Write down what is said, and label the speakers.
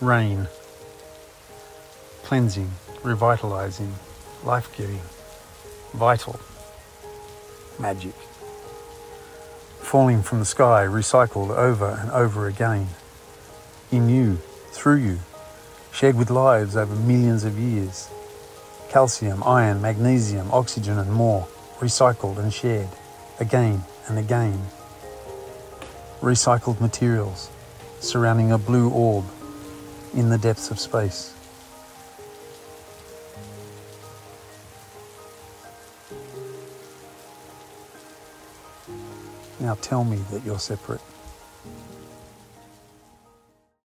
Speaker 1: Rain. Cleansing, revitalizing, life giving, vital, magic. Falling from the sky, recycled over and over again. In you, through you, shared with lives over millions of years. Calcium, iron, magnesium, oxygen, and more, recycled and shared again and again. Recycled materials surrounding a blue orb in the depths of space. Now tell me that you're separate.